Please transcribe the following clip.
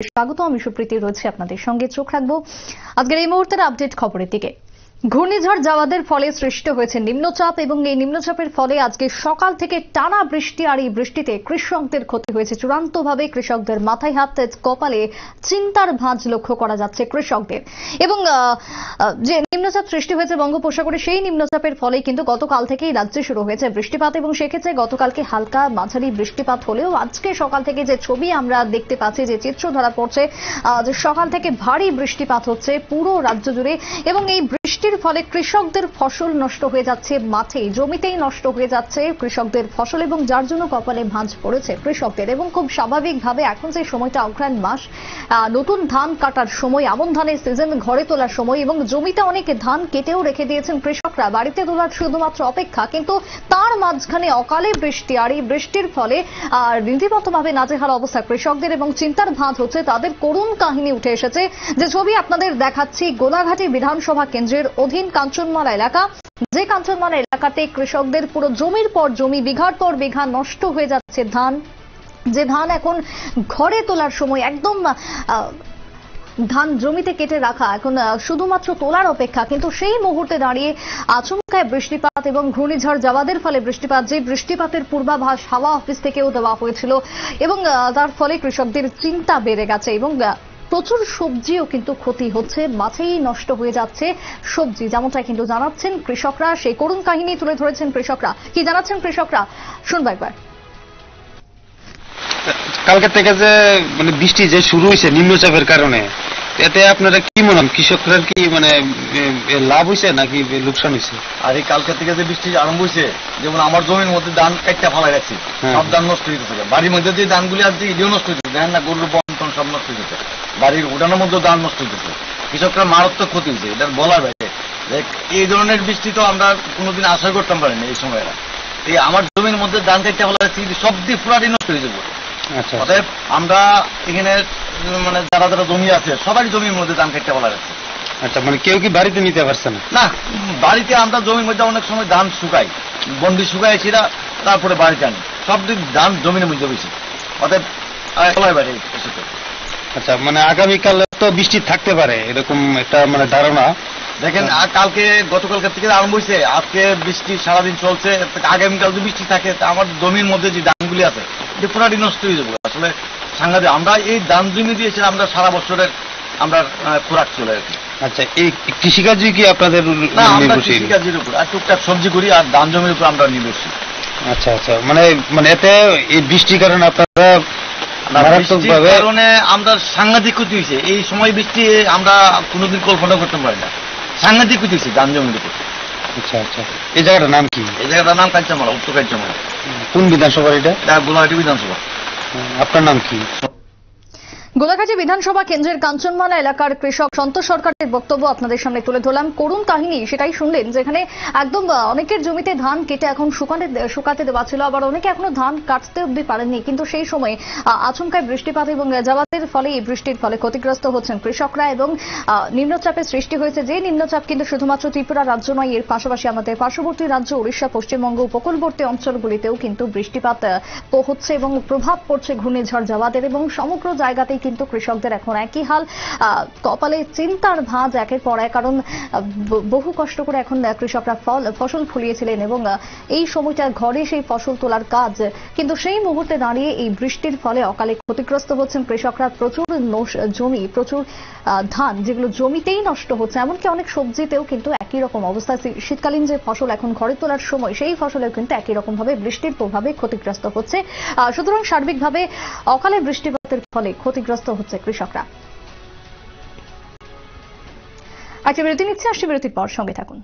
স্বাগত আমি সুপ্রীতি রয়েছে আপনাদের সঙ্গে। চোখ রাখব আজকের এই মুহূর্তের আপডেট খবরের দিকে। ঘূর্ণিঝড় যাওয়াদের ফলে সৃষ্টি হয়েছে নিম্নচাপ এবং এই নিম্নচাপের ফলে আজকে সকাল থেকে টানা বৃষ্টি আর এই বৃষ্টিতে কৃষকদের ক্ষতি হয়েছে। চূড়ান্তভাবে কৃষকদের মাথায় হাত কপালে চিন্তার ভাঁজ লক্ষ্য করা যাচ্ছে কৃষকদের। এবং যে নিম্নচাপ সৃষ্টি হয়েছে বঙ্গোপসাগরে, সেই নিম্নচাপের ফলে কিন্তু গতকাল থেকেই রাজ্যে শুরু হয়েছে বৃষ্টিপাত। এবং সেক্ষেত্রে গতকালকে হালকা মাঝারি বৃষ্টিপাত হলেও আজকে সকাল থেকে যে ছবি আমরা দেখতে পাচ্ছি, যে চিত্র ধরা পড়ছে সকাল থেকে ভারী বৃষ্টিপাত হচ্ছে পুরো রাজ্য জুড়ে। এবং এই বৃষ্টির ফলে কৃষকদের ফসল নষ্ট হয়ে যাচ্ছে মাঠে। জমিতেই নষ্ট হয়ে যাচ্ছে কৃষকদের ফসল এবং যার জন্য কপালে ভাঁজ পড়েছে কৃষকদের। এবং খুব স্বাভাবিকভাবে এখন যে সময়টা অঘ্রাণ মাস নতুন ধান কাটার সময়, আমন ধানের সিজন ঘরে তোলার সময় এবং জমিতে অনেকে ধান কেটেও রেখে দিয়েছেন কৃষকরা। বাড়িতে তোলার শুধুমাত্র অপেক্ষা, কিন্তু তার মাঝখানে অকালে বৃষ্টি আর এই বৃষ্টির ফলে রীতিমতভাবে নাজেহাল অবস্থা কৃষকদের এবং চিন্তার ভাঁজ হচ্ছে তাদের করুণ কাহিনী উঠে এসেছে। যে ছবি আপনাদের দেখাচ্ছি, গোলাঘাটি বিধানসভা কেন্দ্রের অধীন কাঞ্চনমালা এলাকা। যে কাঞ্চনমালা এলাকাতে কৃষকদের পুরো জমির পর জমি, বিঘার পর বিঘা নষ্ট হয়ে যাচ্ছে ধান। যে ধান এখন ঘরে তোলার সময় একদম ধান জমিতে কেটে রাখা, এখন শুধুমাত্র তোলার অপেক্ষা। কিন্তু সেই মুহূর্তে দাঁড়িয়ে আচমকায় বৃষ্টিপাত এবং ঘূর্ণিঝড় যাওয়াদের ফলে বৃষ্টিপাত, যে বৃষ্টিপাতের পূর্বাভাস হাওয়া অফিস থেকেও দেওয়া হয়েছিল এবং তার ফলে কৃষকদের চিন্তা বেড়ে গেছে এবং প্রচুর সবজিও কিন্তু ক্ষতি হচ্ছে মাছেই নষ্ট হয়ে যাচ্ছে সবজি যেমনটা কিন্তু জানাচ্ছেন কৃষকরা। সেই করুণ কাহিনী তুলে ধরেছেন কৃষকরা। কি জানাচ্ছেন কৃষকরা? শুনব একবার। কালকে থেকে যে মানে বৃষ্টি যে শুরু হয়েছে নিম্নচাপের কারণে এতে আপনারা কি মনে হয় কৃষকরা কি মানে লাভ হয়েছে নাকি লোকসান হয়েছে? আর এই কালকে থেকে যে বৃষ্টি আরম্ভ হয়েছে যেমন আমার জমির মধ্যে ধান একটা ফালাই রাখছি হ্যাঁ। সব ধান নষ্ট হয়ে গেছে। বাড়ির মধ্যে যে ধানগুলি আছে এটিও নষ্ট হয়ে দেখেন না গরুর বন্টন সব নষ্ট হয়ে গেছে। বাড়ির উঠানোর মধ্যে ধান নষ্ট গেছে কৃষকরা মারাত্মক ক্ষতি হয়েছে এটা বলার বাইরে। যে এই ধরনের বৃষ্টি তো আমরা কোনোদিন আশা করতাম পারিনি এই সময়টা এই আমার জমির মধ্যে ধান কাটটা ফেলা রাখছি সব দিয়ে পুরাটি নষ্ট হয়ে যাব। আচ্ছা। অতএব আমরা এখানে মানে যারা যারা জমি আছে সবারই জমির মধ্যে ধান কাটটা ফেলা রাখছি আচ্ছা মানে কেউ কি বাড়িতে নিতে পারছে না? না বাড়িতে আমরা জমির মধ্যে অনেক সময় ধান শুকাই। বন্ডি শুকাই সেটা তারপরে বাড়িতে আনি। সব দিন ধান জমির মধ্যে বেশি অতএব এসেছে আচ্ছা মানে আগামীকাল তো বৃষ্টি থাকতে পারে এরকম একটা মানে ধারণা। দেখেন কালকে গতকালকে থেকে আরম্ভ হয়েছে আজকে বৃষ্টি সারাদিন চলছে আগামীকাল যদি বৃষ্টি থাকে আমার জমির মধ্যে যে ধানগুলি আছে এটা পুরাটি নষ্ট হয়ে যাবে। আসলে সাংঘাতিক আমরা এই ধান জমি দিয়েছি আমরা সারা বছরের আমরা খোরাক চলে আর আচ্ছা এই কৃষিকাজই কি আপনাদের কৃষিকাজের উপর আর টুকটাক সবজি করি আর ধান জমির উপর আমরা নির্ভরশীল। আচ্ছা আচ্ছা মানে মানে এতে এই বৃষ্টির কারণে আপনারা কারণে আমরা সাংঘাতিক ক্ষতি হয়েছে। এই সময় বৃষ্টি আমরা কোনোদিন কল্পনা করতে পারি না। সাংঘাতিক ক্ষতি হয়েছে ধান জমির উপর আচ্ছা আচ্ছা। এই জায়গাটার নাম কি? এই জায়গাটার নাম কাঞ্চামালা উত্তর কাঞ্চামালা কোন বিধানসভা এটা গোলাঘাটি বিধানসভা। আপনার নাম কি? গোলাঘাটি বিধানসভা কেন্দ্রের কাঞ্চনমালা এলাকার কৃষক সন্তোষ সরকারের বক্তব্য আপনাদের সামনে তুলে ধরলাম। করুণ কাহিনী, সেটাই শুনলেন, যেখানে একদম অনেকের জমিতে ধান কেটে এখন শুকাতে শুকাতে দেওয়া ছিল, আবার অনেকে এখনও ধান কাটতে অব্দি পারেননি। কিন্তু সেই সময় আচমকায় বৃষ্টিপাত এবং যাওয়াতের ফলে এই বৃষ্টির ফলে ক্ষতিগ্রস্ত হচ্ছেন কৃষকরা এবং নিম্নচাপের সৃষ্টি হয়েছে। যে নিম্নচাপ কিন্তু শুধুমাত্র ত্রিপুরা রাজ্য নয়, এর পাশাপাশি আমাদের পার্শ্ববর্তী রাজ্য, উড়িষ্যা, পশ্চিমবঙ্গ, উপকূলবর্তী অঞ্চলগুলিতেও কিন্তু বৃষ্টিপাত হচ্ছে এবং প্রভাব পড়ছে ঘূর্ণিঝড় যাওয়াদের এবং সমগ্র জায়গাতেই কিন্তু কৃষকদের এখন একই হাল। কপালে চিন্তার ভাঁজ একের পর এক, কারণ বহু কষ্ট করে এখন কৃষকরা ফসল ফলিয়েছিলেন এবং এই সময়টা ঘরে সেই ফসল তোলার কাজ। কিন্তু সেই মুহূর্তে দাঁড়িয়ে এই বৃষ্টির ফলে অকালে ক্ষতিগ্রস্ত হচ্ছেন কৃষকরা। প্রচুর জমি, প্রচুর ধান, যেগুলো জমিতেই নষ্ট হচ্ছে, এমনকি অনেক সবজিতেও কিন্তু একই রকম অবস্থা। শীতকালীন যে ফসল এখন ঘরে তোলার সময়, সেই ফসলেও কিন্তু একই রকম ভাবে বৃষ্টির প্রভাবে ক্ষতিগ্রস্ত হচ্ছে। সুতরাং সার্বিকভাবে অকালে বৃষ্টিপাতের ফলে ক্ষতিগ্রস্ত হচ্ছে কৃষকরা। আজকে বিরতি নিচ্ছে আসছে বিরতির পর সঙ্গে থাকুন।